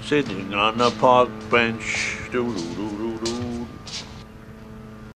Sitting on a park bench. -doo -doo -doo.